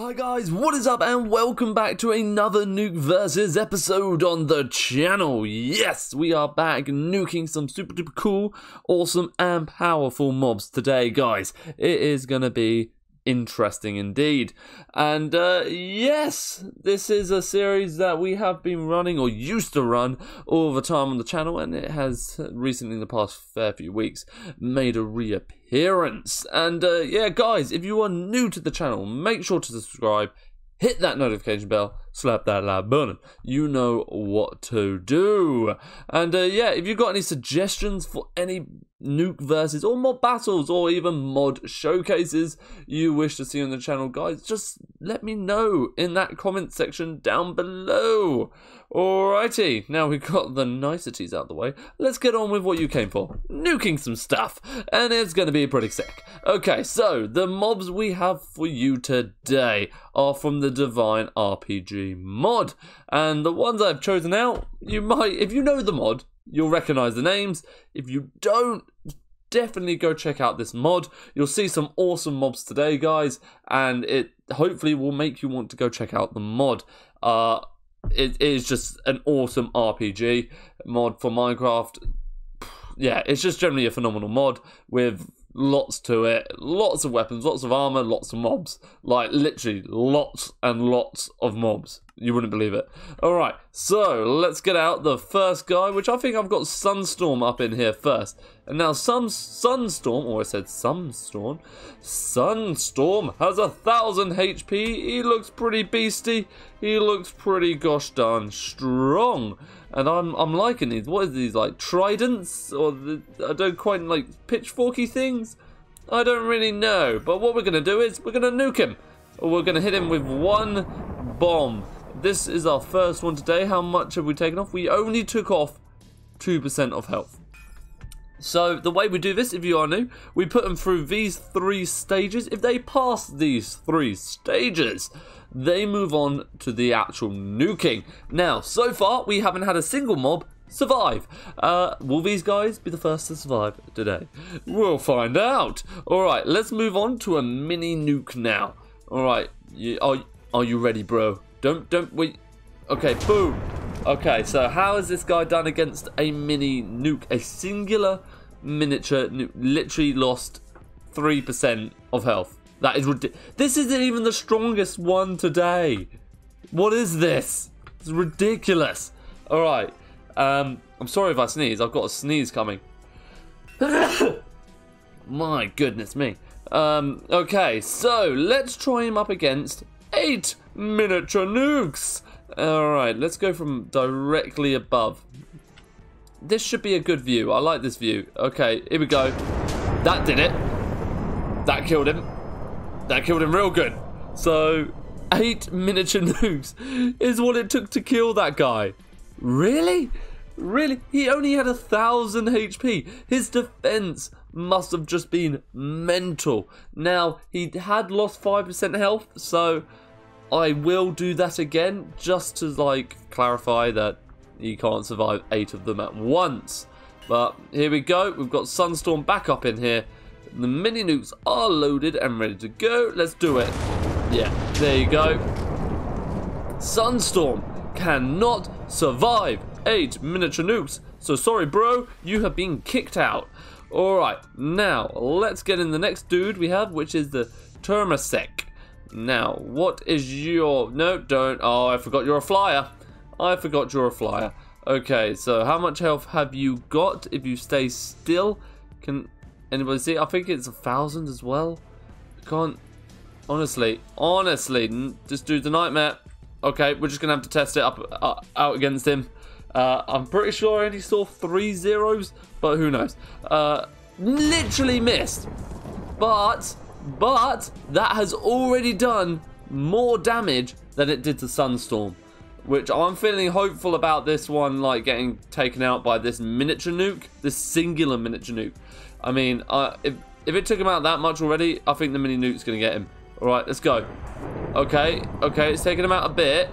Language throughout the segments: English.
Hi guys, what is up and welcome back to another Nuke Versus episode on the channel. Yes, we are back nuking some super duper cool, awesome and powerful mobs today guys. It is going to be interesting indeed. And uh, yes, this is a series that we have been running or used to run all the time on the channel, and it has recently, in the past fair few weeks, made a reappearance. And uh, yeah, guys, if you are new to the channel, make sure to subscribe hit that notification bell, slap that like button. You know what to do. And uh, yeah, if you've got any suggestions for any nuke versus or mod battles or even mod showcases you wish to see on the channel, guys, just let me know in that comment section down below. Alrighty, now we've got the niceties out of the way. Let's get on with what you came for. Nuking some stuff. And it's going to be pretty sick. Okay, so the mobs we have for you today are from the Divine RPG mod. And the ones I've chosen out, you might, if you know the mod, you'll recognize the names. If you don't, definitely go check out this mod. You'll see some awesome mobs today, guys, and it hopefully will make you want to go check out the mod. Uh, it is just an awesome RPG mod for Minecraft. Yeah, it's just generally a phenomenal mod with lots to it, lots of weapons, lots of armor, lots of mobs. Like literally lots and lots of mobs. You wouldn't believe it. All right, so let's get out the first guy, which I think I've got Sunstorm up in here first. And now some Sunstorm, or I said Sunstorm, Sunstorm has a thousand HP. He looks pretty beasty. He looks pretty gosh darn strong. And I'm I'm liking these. What is these like tridents or the, I don't quite like pitchforky things. I don't really know. But what we're gonna do is we're gonna nuke him. Or we're gonna hit him with one bomb. This is our first one today. How much have we taken off? We only took off 2% of health. So the way we do this, if you are new, we put them through these three stages. If they pass these three stages, they move on to the actual nuking. Now, so far, we haven't had a single mob survive. Uh, will these guys be the first to survive today? We'll find out. All right, let's move on to a mini nuke now. All right, you, are, are you ready, bro? Don't, don't, wait. Okay, boom. Okay, so how has this guy done against a mini nuke? A singular miniature nuke. Literally lost 3% of health. That is ridiculous. This isn't even the strongest one today. What is this? It's ridiculous. All right. Um, I'm sorry if I sneeze. I've got a sneeze coming. My goodness me. Um, okay, so let's try him up against eight miniature nukes. Alright, let's go from directly above. This should be a good view. I like this view. Okay, here we go. That did it. That killed him. That killed him real good. So, eight miniature nukes is what it took to kill that guy. Really? Really? He only had a thousand HP. His defense must have just been mental. Now, he had lost 5% health, so I will do that again just to like clarify that you can't survive eight of them at once. But here we go. We've got Sunstorm back up in here. The mini nukes are loaded and ready to go. Let's do it. Yeah, there you go. Sunstorm cannot survive eight miniature nukes. So sorry, bro. You have been kicked out. Alright, now let's get in the next dude we have, which is the Termasect. Now, what is your... No, don't. Oh, I forgot you're a flyer. I forgot you're a flyer. Okay, so how much health have you got if you stay still? Can anybody see? I think it's a thousand as well. Can't... Honestly, honestly, just do the nightmare. Okay, we're just going to have to test it up uh, out against him. Uh, I'm pretty sure I only saw three zeros, but who knows. Uh, literally missed. But but that has already done more damage than it did to Sunstorm. Which I'm feeling hopeful about this one, like getting taken out by this miniature nuke, this singular miniature nuke. I mean, uh, if if it took him out that much already, I think the mini nuke's gonna get him. All right, let's go. Okay, okay, it's taking him out a bit.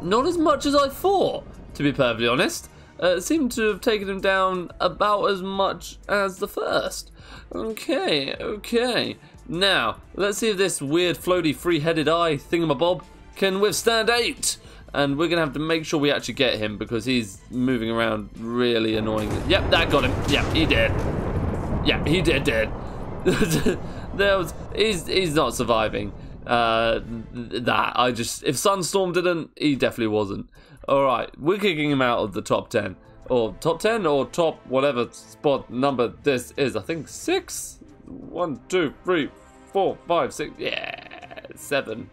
Not as much as I thought, to be perfectly honest. Uh, it seemed to have taken him down about as much as the first. Okay, okay. Now, let's see if this weird floaty three-headed eye thingamabob can withstand eight. And we're going to have to make sure we actually get him because he's moving around really annoying. Yep, that got him. Yep, he did. Yep, he did, did. there was, he's, he's not surviving uh, that. I just, if Sunstorm didn't, he definitely wasn't. All right, we're kicking him out of the top 10. Or top 10 or top whatever spot number this is. I think six? One, two, three, four, five, six. Yeah, seven.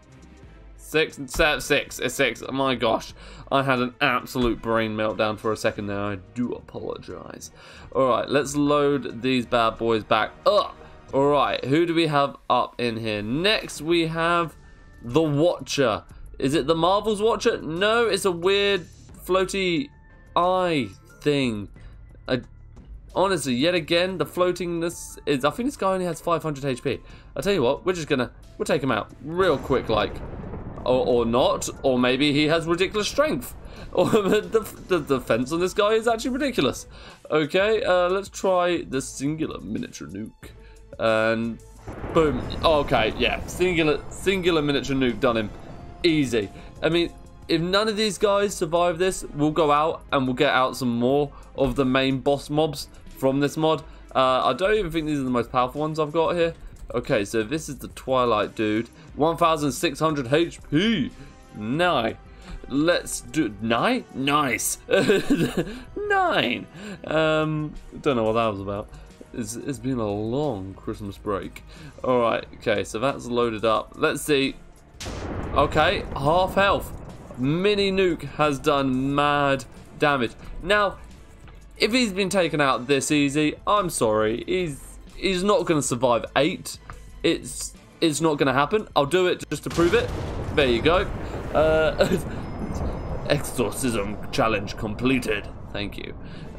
Six, six, six. Oh my gosh, I had an absolute brain meltdown for a second there. I do apologize. All right, let's load these bad boys back up. All right, who do we have up in here? Next, we have the Watcher. Is it the Marvel's Watcher? No, it's a weird floaty eye thing. I, honestly, yet again, the floatingness is. I think this guy only has 500 HP. I'll tell you what, we're just gonna we'll take him out real quick, like or, or not, or maybe he has ridiculous strength. Or the, the defense on this guy is actually ridiculous. Okay, uh, let's try the singular miniature nuke. And boom. okay, yeah, singular singular miniature nuke done him. Easy. I mean, if none of these guys survive this, we'll go out and we'll get out some more of the main boss mobs from this mod. Uh, I don't even think these are the most powerful ones I've got here. Okay, so this is the Twilight dude. 1,600 HP. Nine. Let's do nine. Nice. nine. Um, don't know what that was about. It's, it's been a long Christmas break. All right. Okay, so that's loaded up. Let's see. Okay, half health. Mini Nuke has done mad damage. Now, if he's been taken out this easy, I'm sorry. He's he's not going to survive eight. It's it's not going to happen. I'll do it just to prove it. There you go. Uh, exorcism challenge completed. Thank you.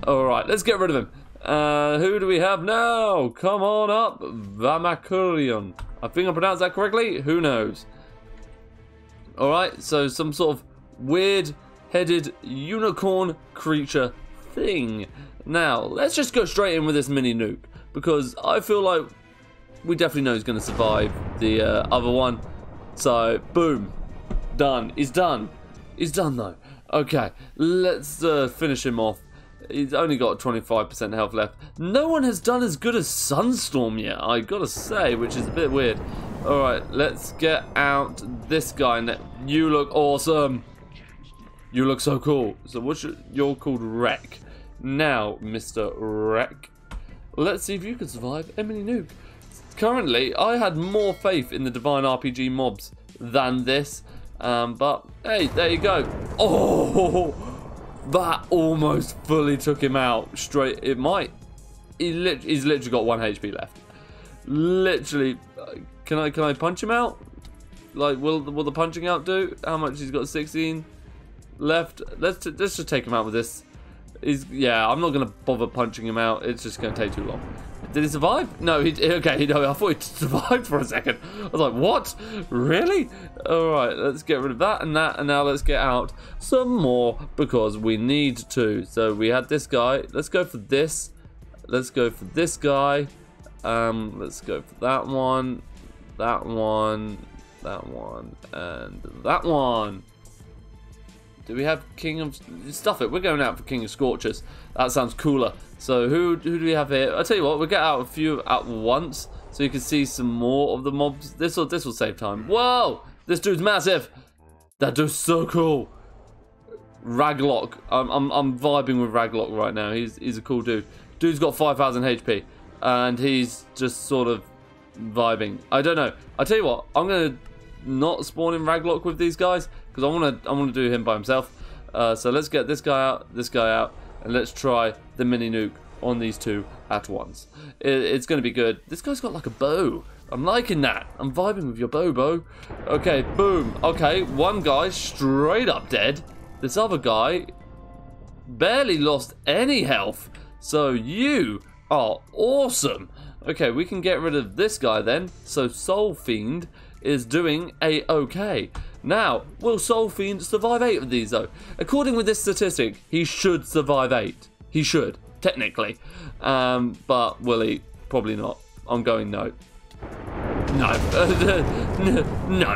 All right, let's get rid of him. Uh, who do we have now? Come on up, Vamakurion. I think I pronounced that correctly. Who knows? All right, so some sort of weird-headed unicorn creature thing. Now, let's just go straight in with this mini nuke because I feel like we definitely know he's going to survive the uh, other one. So, boom. Done. He's done. He's done, though. Okay, let's uh, finish him off. He's only got 25% health left. No one has done as good as Sunstorm yet, I gotta say, which is a bit weird. Alright, let's get out this guy. You look awesome. You look so cool. So what's your, you're called Wreck. Now, Mr. Wreck, let's see if you can survive a mini nuke. Currently, I had more faith in the Divine RPG mobs than this. Um, but, hey, there you go. Oh, that almost fully took him out straight. It might. He lit he's literally got one HP left. Literally. Can I can I punch him out? Like, will, will the punching out do? How much? He's got 16 left. Let's, let's just take him out with this. He's, yeah, I'm not to bother punching him out. It's just to take too long. Did he survive? No, he okay. No, I thought he survived for a second. I was like, what? Really? All right, let's get rid of that and that, and now let's get out some more because we need to. So we had this guy. Let's go for this. Let's go for this guy. Um, let's go for that one, that one, that one, and that one. Do we have King of... Stuff it, we're going out for King of Scorchers. That sounds cooler. So who, who do we have here? I'll tell you what, we'll get out a few at once so you can see some more of the mobs. This will, this will save time. Whoa! This dude's massive! That dude's so cool. Raglok. I'm, I'm, I'm vibing with Raglok right now. He's, he's a cool dude. Dude's got 5,000 HP. And he's just sort of vibing. I don't know. I tell you what, I'm to not spawn in Raglok with these guys because I want to I want to do him by himself. Uh, so let's get this guy out, this guy out, and let's try the mini nuke on these two at once. It, it's to be good. This guy's got like a bow. I'm liking that. I'm vibing with your bow, bow. Okay, boom. Okay, one guy straight up dead. This other guy barely lost any health. So you are awesome. Okay, we can get rid of this guy then. So Soul Fiend is doing a-okay. Now, will Soul Fiend survive 8 of these though? According with this statistic, he should survive 8. He should, technically. Um, but will he? Probably not. I'm going no. No, no,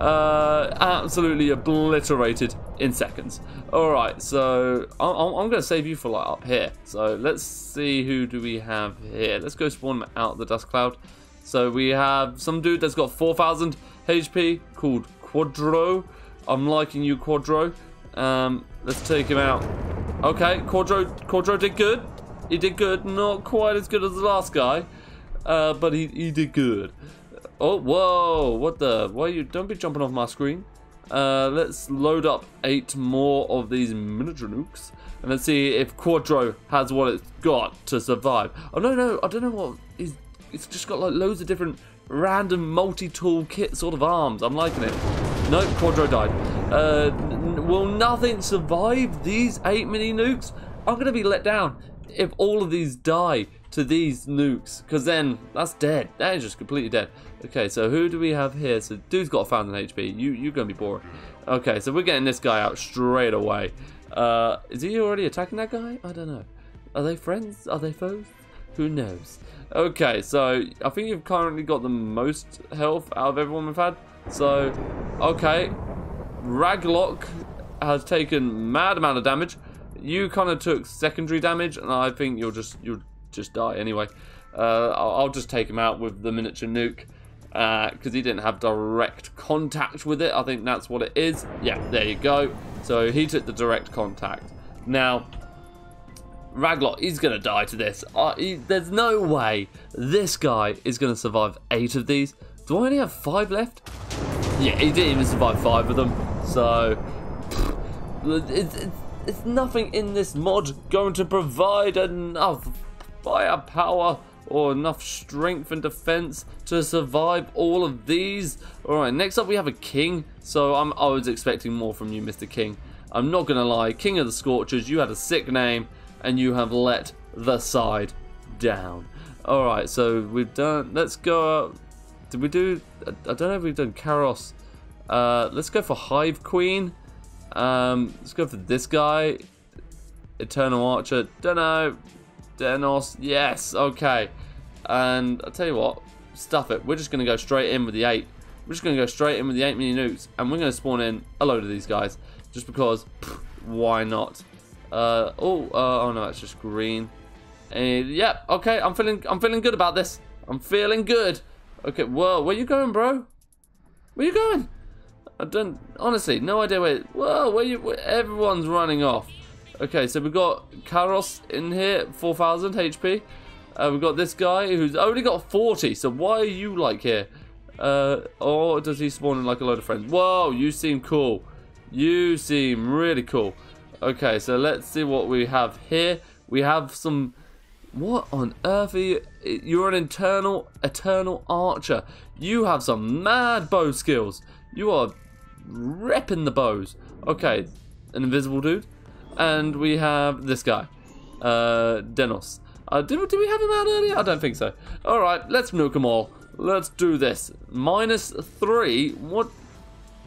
uh, absolutely obliterated in seconds. All right, so I'm, I'm going to save you for like up here. So let's see who do we have here. Let's go spawn out the dust cloud. So we have some dude that's got 4,000 HP called Quadro. I'm liking you, Quadro. Um, let's take him out. Okay, Quadro, Quadro did good. He did good. Not quite as good as the last guy, uh, but he, he did good. Oh, whoa, what the? Why you? Don't be jumping off my screen. Uh, let's load up eight more of these miniature nukes. And let's see if Quadro has what it's got to survive. Oh, no, no, I don't know what. He's, it's just got like loads of different random multi-tool kit sort of arms. I'm liking it. No, Quadro died. Uh, will nothing survive these eight mini nukes? I'm going to be let down if all of these die to these nukes, because then that's dead. That is just completely dead. Okay, so who do we have here? So dude's got a thousand HP. You you're gonna be boring. Okay, so we're getting this guy out straight away. Uh, is he already attacking that guy? I don't know. Are they friends? Are they foes? Who knows? Okay, so I think you've currently got the most health out of everyone we've had. So, okay, Raglok has taken mad amount of damage. You kind of took secondary damage, and I think you're just you'll just die anyway. Uh, I'll, just take him out with the miniature nuke because uh, he didn't have direct contact with it. I think that's what it is. Yeah, there you go. So he took the direct contact. Now, Raglok, he's going to die to this. Uh, he, there's no way this guy is going to survive eight of these. Do I only have five left? Yeah, he didn't even survive five of them. So, it's, it's, it's nothing in this mod going to provide enough firepower or enough strength and defense to survive all of these. Alright, next up we have a king. So I'm, I was expecting more from you, Mr. King. I'm not going to lie, King of the Scorchers, you had a sick name and you have let the side down. Alright, so we've done, let's go, did we do, I don't know if we've done Karos. Uh, let's go for Hive Queen. Um, let's go for this guy. Eternal Archer, don't know. Denos, yes, okay. And I'll tell you what, stuff it. We're just going to go straight in with the 8. We're just going to go straight in with the 8 mini nukes. And we're going to spawn in a load of these guys. Just because, pff, why not? Uh, oh, uh, oh no, it's just green. And, yeah, okay, I'm feeling, I'm feeling good about this. I'm feeling good. Okay, whoa, where you going, bro? Where you going? I don't, honestly, no idea where, whoa, where you, where, everyone's running off. Okay, so we've got Karos in here, 4,000 HP. Uh, we've got this guy who's only got 40, so why are you like here? Uh, or does he spawn in like a load of friends? Whoa, you seem cool. You seem really cool. Okay, so let's see what we have here. We have some... What on earth are you? You're an eternal, eternal archer. You have some mad bow skills. You are repping the bows. Okay, an invisible dude. And we have this guy, uh, Denos. Uh, did, did we have him out earlier? I don't think so. Alright, let's nuke them all. Let's do this. Minus three? What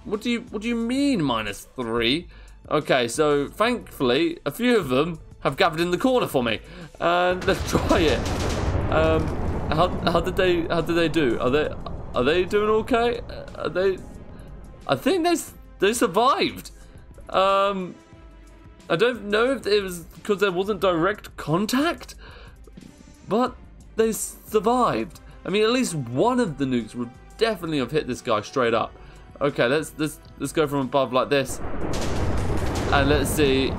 What do you what do you mean minus three? Okay, so thankfully a few of them have gathered in the corner for me. And let's try it. Um how how did they how did they do? Are they are they doing okay? Are they I think they they survived. Um I don't know if it was because there wasn't direct contact, but they survived. I mean, at least one of the nukes would definitely have hit this guy straight up. Okay, let's let's let's go from above like this, and let's see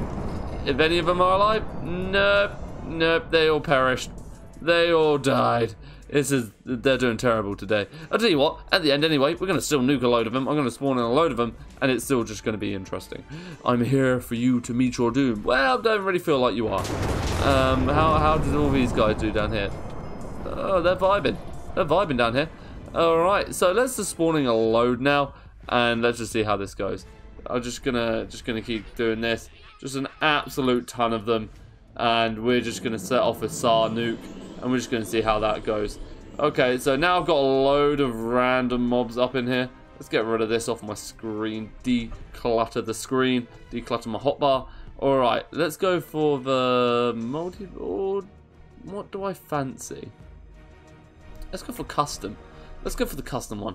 if any of them are alive. Nope, nope, they all perished. They all died. This is, they're doing terrible today. I'll tell you what, at the end anyway, we're going to still nuke a load of them. I'm going to spawn in a load of them, and it's still just going to be interesting. I'm here for you to meet your doom. Well, I don't really feel like you are. Um, how, how did all these guys do down here? Oh, they're vibing. They're vibing down here. Alright, so let's just spawning a load now, and let's just see how this goes. I'm just gonna just gonna keep doing this. Just an absolute ton of them. And we're just gonna set off a SAR nuke and we're just going to see how that goes. Okay, so now I've got a load of random mobs up in here. Let's get rid of this off my screen. Declutter the screen. Declutter my hotbar. Alright, let's go for the multi-board. What do I fancy? Let's go for custom. let's go for the custom one.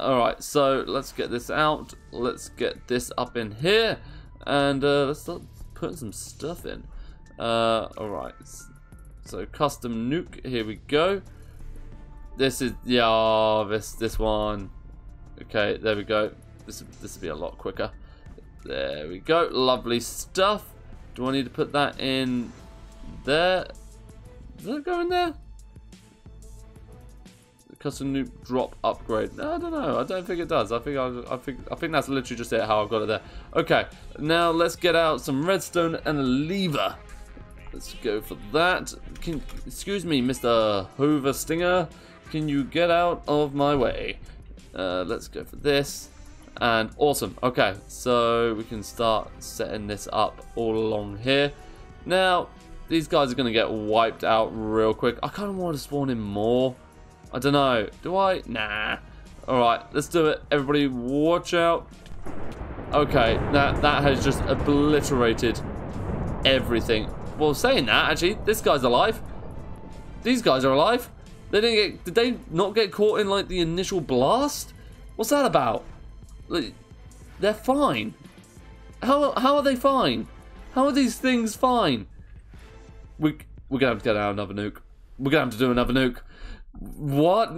Alright, so let's get this out. Let's get this up in here. And uh, let's start putting some stuff in. Uh, Alright, so custom nuke, here we go. This is, yeah, this, this one. Okay, there we go. This, this will be a lot quicker. There we go, lovely stuff. Do I need to put that in there? Does go in there? Custom nuke drop upgrade. No, I don't know. I don't think it does. I think I, I think I think that's literally just it. How I've got it there. Okay, now let's get out some redstone and a lever. Let's go for that. Can, excuse me, Mr. Hover Stinger. Can you get out of my way? Uh, let's go for this. And awesome. Okay, so we can start setting this up all along here. Now, these guys are going to get wiped out real quick. I kind of want to spawn in more. I don't know. Do I? Nah. Alright, let's do it. Everybody, watch out. Okay, that, that has just obliterated everything. Well, saying that, actually, this guy's alive. These guys are alive. They didn't get... Did they not get caught in, like, the initial blast? What's that about? Like, they're fine. How, how are they fine? How are these things fine? We, we're to have to get out another nuke. We're to have to do another nuke. What?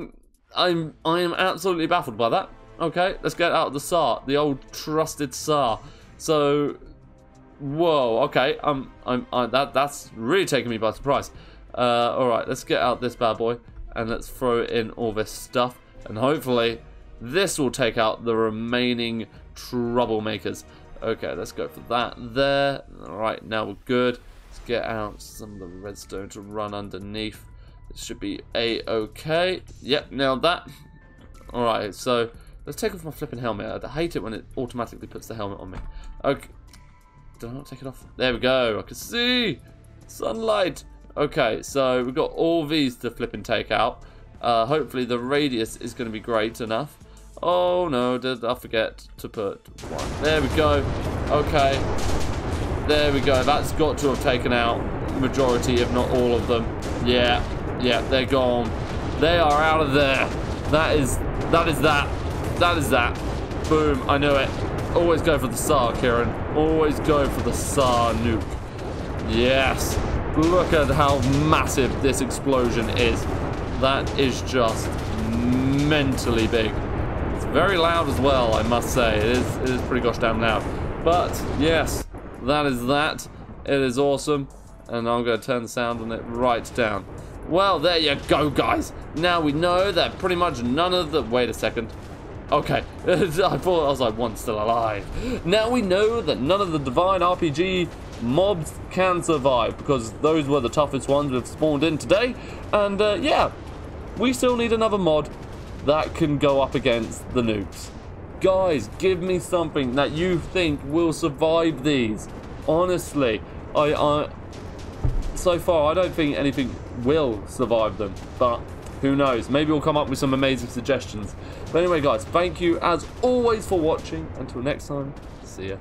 I'm I am absolutely baffled by that. Okay, let's get out of the SAR, the old trusted SAR. So, whoa. Okay, I'm I'm I, that that's really taking me by surprise. Uh, all right, let's get out this bad boy and let's throw in all this stuff, and hopefully this will take out the remaining troublemakers. Okay, let's go for that there. All right, now we're good. Let's get out some of the redstone to run underneath. This should be a-okay. Yep, nailed that. Alright, so let's take off my flipping helmet. I hate it when it automatically puts the helmet on me. Okay. Did I not take it off? There we go. I can see. Sunlight. Okay, so we've got all these to flip and take out. Uh, hopefully the radius is going to be great enough. Oh no, did I forget to put one? There we go. Okay. There we go. That's got to have taken out the majority, if not all of them. Yeah, yeah, they're gone. They are out of there. That is, that is that. That is that. Boom, I knew it. Always go for the SAR, Kieran. Always go for the SAR nuke. Yes. Look at how massive this explosion is. That is just mentally big. It's very loud as well, I must say. It is, it is pretty gosh damn loud. But, yes, that is that. It is awesome. And I'm going to turn the sound on it right down. Well, there you go, guys. Now we know that pretty much none of the... Wait a second. Okay, I thought I was like, one still alive. Now we know that none of the Divine RPG mobs can survive because those were the toughest ones we've spawned in today. And uh, yeah, we still need another mod that can go up against the nukes. Guys, give me something that you think will survive these. Honestly, I, I so far, I don't think anything will survive them, but who knows? Maybe we'll come up with some amazing suggestions. But anyway, guys, thank you as always for watching. Until next time, see ya.